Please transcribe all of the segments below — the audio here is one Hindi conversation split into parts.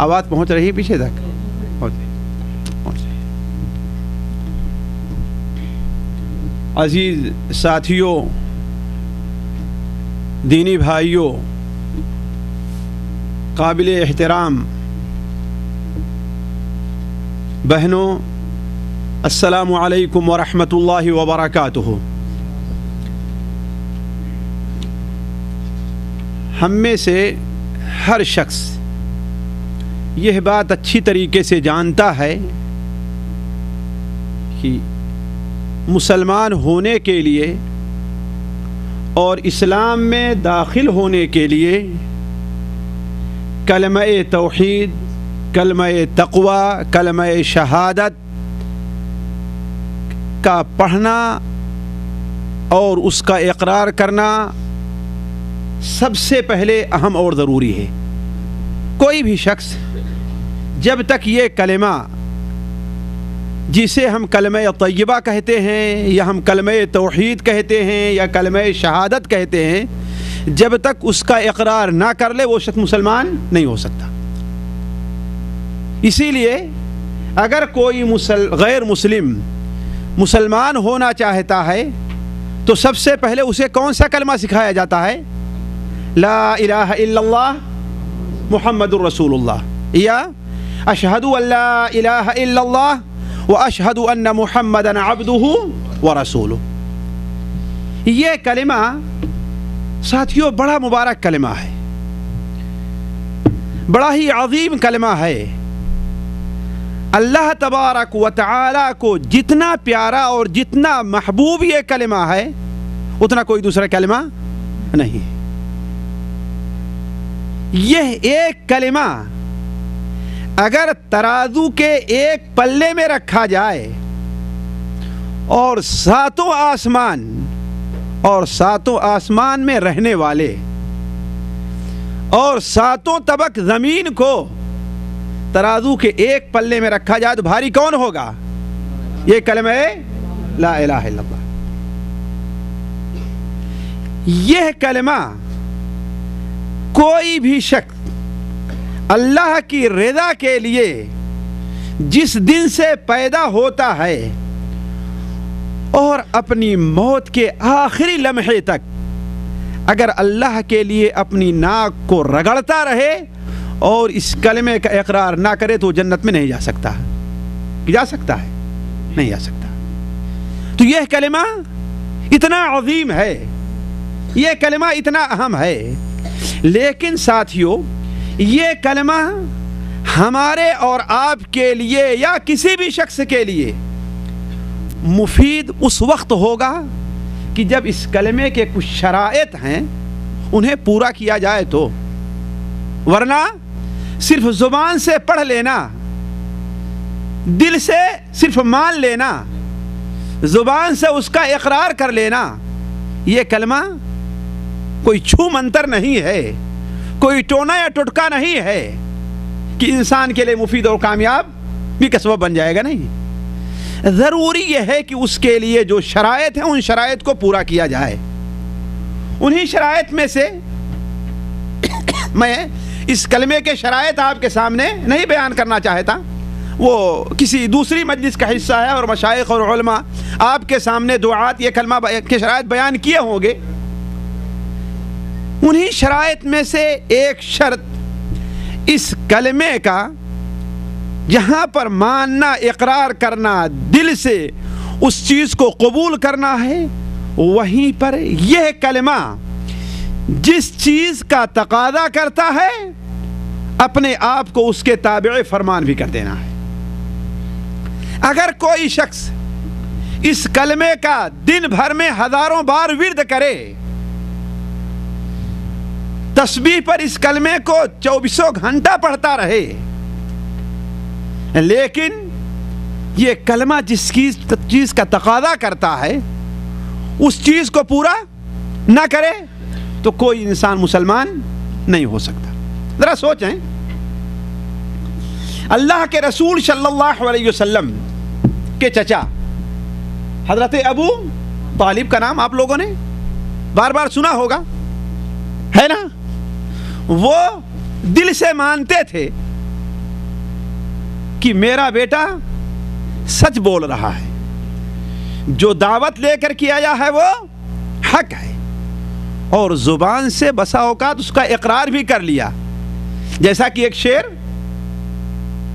आवाज पहुंच रही है पीछे तक पहुंच रही पहुंच रही अजीज साथियों दीनी भाइयों काबिल एहतराम बहनों, अस्सलाम वालेकुम वरहमतुल्लाहि वबरकातुहू। हम में से हर शख्स यह बात अच्छी तरीके से जानता है कि मुसलमान होने के लिए और इस्लाम में दाखिल होने के लिए कलम तोहीद कलम तकवा कलम शहादत का पढ़ना और उसका इकरार करना सबसे पहले अहम और ज़रूरी है। कोई भी शख्स जब तक ये कलमा, जिसे हम कलम तय्यबा कहते हैं, या हम कलम तोहीद कहते हैं, या कलम शहादत कहते हैं, जब तक उसका इकरार ना कर ले, वो शख्स मुसलमान नहीं हो सकता। इसीलिए अगर कोई मुसल, गैर मुस्लिम मुसलमान होना चाहता है तो सबसे पहले उसे कौन सा कलमा सिखाया जाता है? ला इलाहा इल्लल्लाह मुहम्मदुर रसूलुल्लाह। या अशहदु अल्ला इलाहा इल्लल्लाह व अशहदु अन्न मुहम्मदन अब्दुहु व रसूलुहु। ये कलिमा साथियों, बड़ा मुबारक कलिमा है। बड़ा ही अजीम कलिमा है। अल्लाह तबारक व को जितना प्यारा और जितना महबूब ये कलिमा है, उतना कोई दूसरा कलिमा नहीं यह एक कलिमा अगर तराजू के एक पल्ले में रखा जाए और सातों आसमान और सातों आसमान में रहने वाले और सातों तबक ज़मीन को तराजू के एक पल्ले में रखा जाए तो भारी कौन होगा? ये कलम है, ला इलाहा यह कलमा कोई भी शख्स अल्लाह की रजा के लिए जिस दिन से पैदा होता है और अपनी मौत के आखिरी लम्हे तक अगर अल्लाह के लिए अपनी नाक को रगड़ता रहे और इस कलमे का इकरार ना करे तो जन्नत में नहीं जा सकता। जा सकता है? नहीं जा सकता। तो यह कलमा इतना अजीम है। यह कलमा इतना अहम है। लेकिन साथियों ये कलमा हमारे और आपके लिए या किसी भी शख्स के लिए मुफीद उस वक्त होगा कि जब इस कलमे के कुछ शराइत हैं, उन्हें पूरा किया जाए तो। वरना सिर्फ़ ज़ुबान से पढ़ लेना, दिल से सिर्फ़ मान लेना, ज़ुबान से उसका इकरार कर लेना यह कलमा कोई छू मंतर नहीं है, कोई टोना या टुटका नहीं है कि इंसान के लिए मुफीद और कामयाब भी कसबा बन जाएगा नहीं। ज़रूरी यह है कि उसके लिए जो शराइत है, उन शराइत को पूरा किया जाए। उन्हीं शराइत में से मैं इस कलमे के शराइत आपके सामने नहीं बयान करना चाहता। वो किसी दूसरी मजलिस का हिस्सा है और मशाइ और आपके सामने दुआत, ये कलमा के शराइत बयान किए होंगे। उन्हीं शराइत में से एक शर्त इस कलमे का, जहाँ पर मानना, इकरार करना, दिल से उस चीज़ को कबूल करना है, वहीं पर यह कलमा जिस चीज़ का तकादा करता है, अपने आप को उसके ताबे फरमान भी कर देना है। अगर कोई शख्स इस कलमे का दिन भर में हज़ारों बार विरद करे, तस्बीह पर इस कलमे को चौबीसों घंटा पढ़ता रहे, लेकिन यह कलमा जिस चीज़ का तकादा करता है, उस चीज़ को पूरा ना करे तो कोई इंसान मुसलमान नहीं हो सकता। जरा सोचें। अल्लाह के रसूल सल्लल्लाहु अलैहि वसल्लम के चचा, हज़रत अबू तालिब का नाम आप लोगों ने बार बार सुना होगा, है ना? वो दिल से मानते थे कि मेरा बेटा सच बोल रहा है। जो दावत लेकर के आया है वो हक है। और ज़ुबान से बसा औकात उसका इकरार भी कर लिया। जैसा कि एक शेर,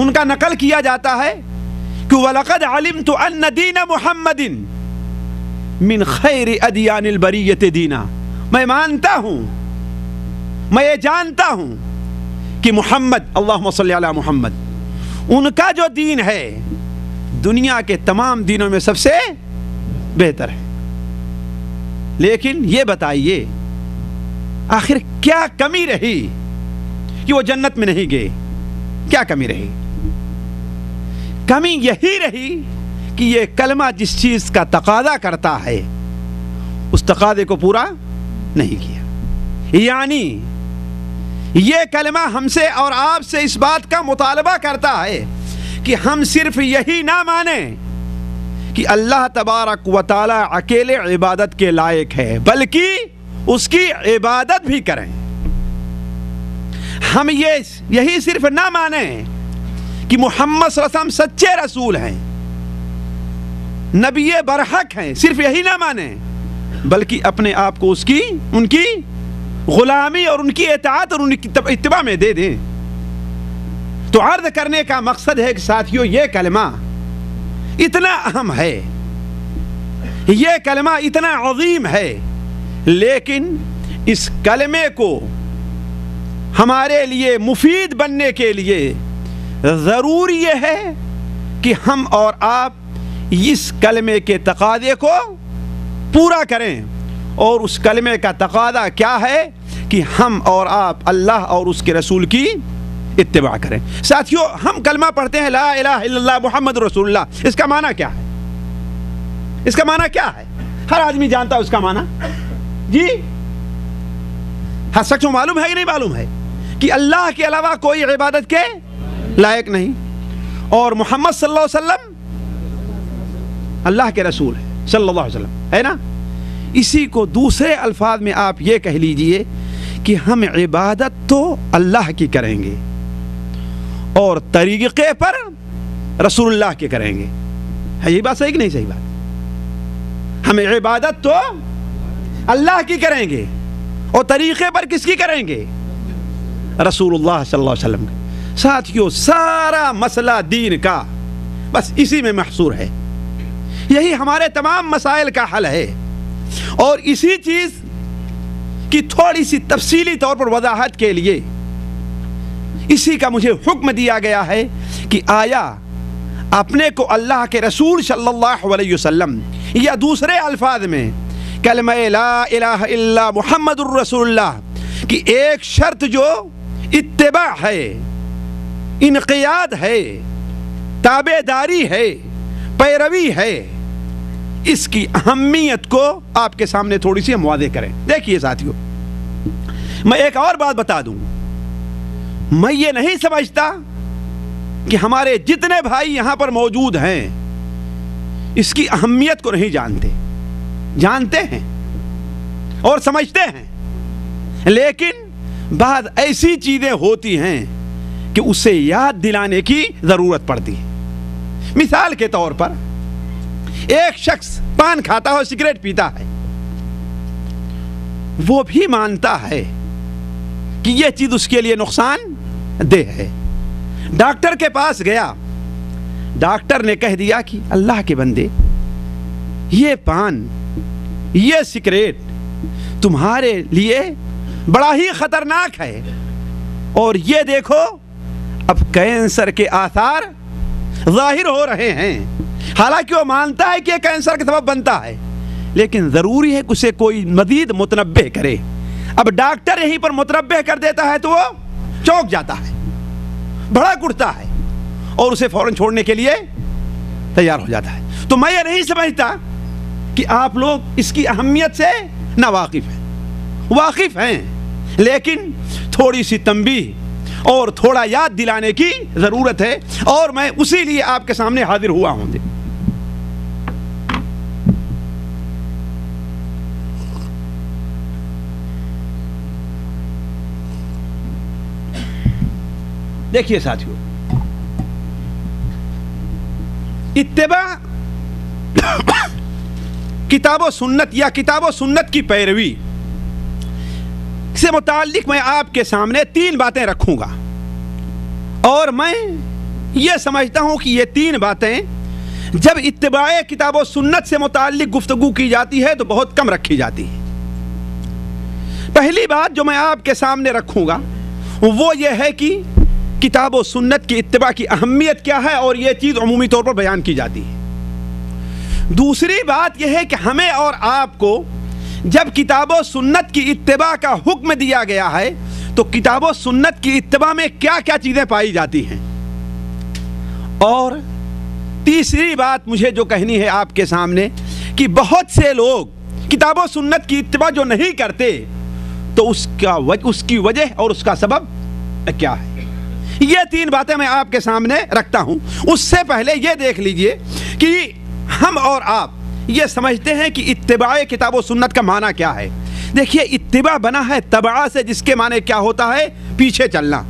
उनका नकल किया जाता है कि वलकद आलिम तो अन दीन मिन खैर बरीयत दीना। मैं मानता हूँ, मैं ये जानता हूँ कि मोहम्मद अल्लाह मोहम्मद, उनका जो दीन है, दुनिया के तमाम दिनों में सबसे बेहतर है। लेकिन ये बताइए आखिर क्या कमी रही कि वो जन्नत में नहीं गए? क्या कमी रही? कमी यही रही कि ये कलमा जिस चीज़ का तकादा करता है, उस तकादे को पूरा नहीं किया। यानी ये कलमा हमसे और आपसे इस बात का मुतालबा करता है कि हम सिर्फ़ यही ना माने कि अल्लाह तबारक व अकेले इबादत के लायक है, बल्कि उसकी इबादत भी करें। हम ये, यही सिर्फ़ ना माने कि मोहम्मद वसल्लम सच्चे रसूल हैं, नबी बरहक हैं, सिर्फ़ यही ना माने, बल्कि अपने आप को उसकी, उनकी गुलामी और उनकी एतात और उनकी इतबा में दे दें। तो अर्ज़ करने का मकसद है कि साथियों, ये कलमा इतना अहम है, ये कलमा इतना अजीम है लेकिन इस कलमे को हमारे लिए मुफीद बनने के लिए ज़रूरी यह है कि हम और आप इस कलमे के तकादे को पूरा करें। और उस कलमे का तकादा क्या है कि हम और आप अल्लाह और उसके रसूल की इत्तेबा करें। साथियों, हम कलमा पढ़ते हैं, ला इल्लल्लाह मोहम्मद रसूलुल्लाह। इसका माना क्या है? इसका माना क्या है? हर आदमी जानता है उसका माना? जी। शख्स को मालूम है कि नहीं मालूम है? कि अल्लाह के अलावा कोई इबादत के लायक नहीं। और मोहम्मद सल्लल्लाहु अल्लाह के रसूल है, सल्लल्लाहु अलैहि वसल्लम, है ना? इसी को दूसरे अल्फाज में आप ये कह लीजिए कि हम इबादत तो अल्लाह की करेंगे और तरीके पर रसूलुल्लाह के करेंगे। है यही बात सही कि नहीं सही बात? हम इबादत तो अल्लाह की करेंगे? और तरीके पर किसकी करेंगे? रसूलुल्लाह सल्लल्लाहु अलैहि वसल्लम साथियों, सारा मसला दीन का बस इसी में महसूर है। यही हमारे तमाम मसाइल का हल है। और इसी चीज़ की थोड़ी सी तफसीली तौर पर वजाहत के लिए इसी का मुझे हुक्म दिया गया है कि आया अपने को अल्लाह के रसूल सल्लल्लाहु अलैहि वसल्लम या दूसरे अल्फाज में कलम रसूलुल्लाह, की एक शर्त जो इतबा है, इनकियाद है, ताबेदारी है, पैरवी है, इसकी अहमियत को आपके सामने थोड़ी सी हम वादे करें। देखिए साथियों, मैं एक और बात बता दूँ। मैं ये नहीं समझता कि हमारे जितने भाई यहाँ पर मौजूद हैं, इसकी अहमियत को नहीं जानते। जानते हैं और समझते हैं। लेकिन बाद ऐसी चीज़ें होती हैं कि उसे याद दिलाने की ज़रूरत पड़ती है। मिसाल के तौर पर, एक शख्स पान खाता है और सिगरेट पीता है। वो भी मानता है कि यह चीज़ उसके लिए नुकसान दे है। डॉक्टर के पास गया। डॉक्टर ने कह दिया कि अल्लाह के बंदे, ये पान ये सिगरेट तुम्हारे लिए बड़ा ही खतरनाक है। और ये देखो, अब कैंसर के आसार ज़ाहिर हो रहे हैं। हालाँकि वो मानता है कि कैंसर का सबब बनता है, लेकिन ज़रूरी है कि उसे कोई मदीद मुतनबे करे। अब डॉक्टर यहीं पर मुतनबे कर देता है तो वो चौंक जाता है, भड़क उठता है, और उसे फ़ौरन छोड़ने के लिए तैयार हो जाता है। तो मैं ये नहीं समझता कि आप लोग इसकी अहमियत से ना वाकिफ हैं। वाकिफ हैं। लेकिन थोड़ी सी तंबी और थोड़ा याद दिलाने की ज़रूरत है और मैं उसी लिए आपके सामने हाजिर हुआ हूँ। देखिए साथियों, इत्तेबा किताब सुन्नत या किताब सुन्नत की पैरवी। से मुतालिक मैं आपके सामने तीन बातें रखूँगा। और मैं ये समझता हूँ कि ये तीन बातें, जब इत्तबाए किताब सुन्नत से मुतालिक गुफ्तगु की जाती है तो बहुत कम रखी जाती है। पहली बात जो मैं आपके सामने रखूँगा, वो ये है कि किताब सुन्नत की इत्तबा की अहमियत क्या है, और यह चीज़ अमूमी तौर पर बयान की जाती है। दूसरी बात यह है कि हमें और आपको जब किताब सुन्नत की इत्तबा का हुक्म दिया गया है तो किताब सुन्नत की इत्तबा में क्या क्या चीज़ें पाई जाती हैं? और तीसरी बात मुझे जो कहनी है आपके सामने कि बहुत से लोग किताब सुन्नत की इत्तबा जो नहीं करते तो उसका वज, उसकी वजह और उसका सबब क्या है? ये तीन बातें मैं आपके सामने रखता हूँ। उससे पहले ये देख लीजिए कि हम और आप ये समझते हैं कि इत्तबा किताब सुन्नत का माना क्या है। देखिए इतबा बना है तबा से, जिसके माने क्या होता है? पीछे चलना।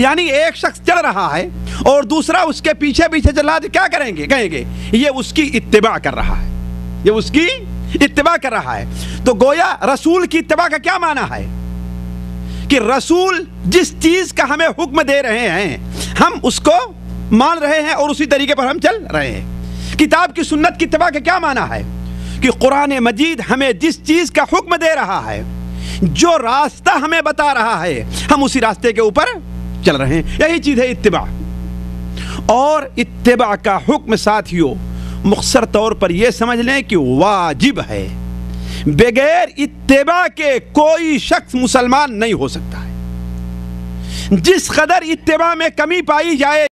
यानी एक शख्स चल रहा है और दूसरा उसके पीछे पीछे चल रहा है तो क्या करेंगे? कहेंगे, ये उसकी इतबा कर रहा है। ये उसकी इतबा कर रहा है। तो गोया रसूल की इतबा का क्या माना है? कि रसूल जिस चीज़ का हमें हुक्म दे रहे हैं, हम उसको मान रहे हैं और उसी तरीके पर हम चल रहे हैं। किताब की सुन्नत की तबा का क्या माना है? कि कुरान मजीद हमें जिस चीज़ का हुक्म दे रहा है, जो रास्ता हमें बता रहा है, हम उसी रास्ते के ऊपर चल रहे हैं। यही चीज़ है इत्तबा। और इत्तबा का हुक्म साथियों, मुख्तर तौर पर यह समझ लें कि वाजिब है। बगैर इतबा के कोई शख्स मुसलमान नहीं हो सकता है। जिस कदर इतबा में कमी पाई जाए